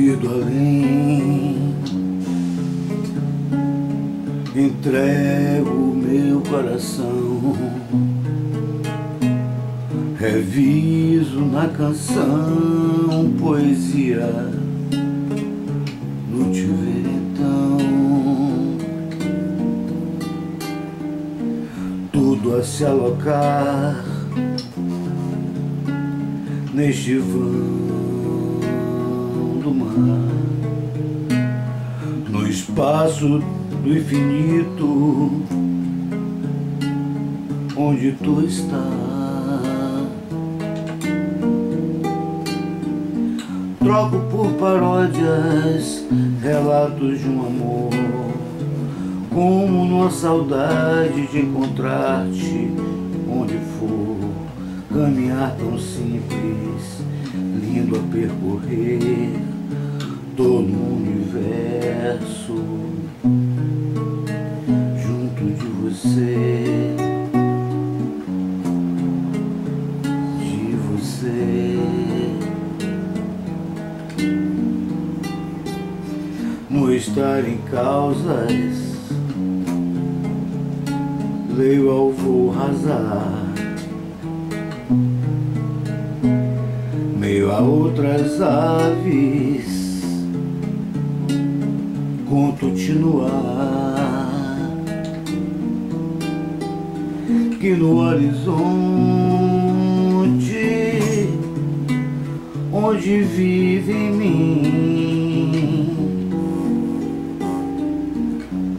ido além. Entrego meu coração, reviso na canção poesia no te ver então. Tudo a se alocar neste vão no espaço do infinito, onde tu estás. Troco por paródias, relatos de um amor, como numa saudade de encontrar-te onde for caminhar tão simples, lindo a percorrer todo universo junto de você, de você. No estar em causas, leio ao voo rasar. meio a outras aves, continuar. Que no horizonte, onde vive em mim,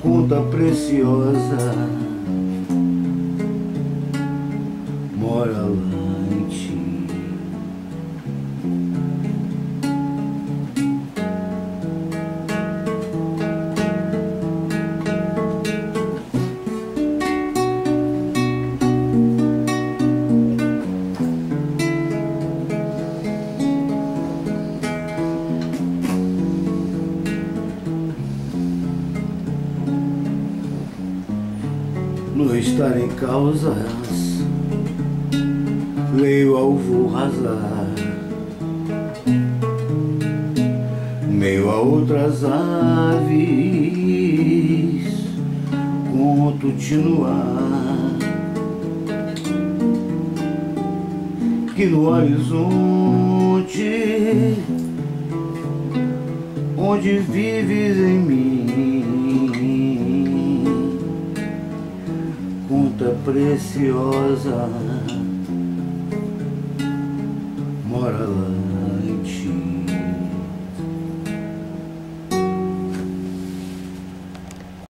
conta preciosa no estar em causas, leio ao voo rasar, meio a outras aves, conto-te no ar, que no horizonte, onde vives em mim, punta Preciosa mora lá em ti.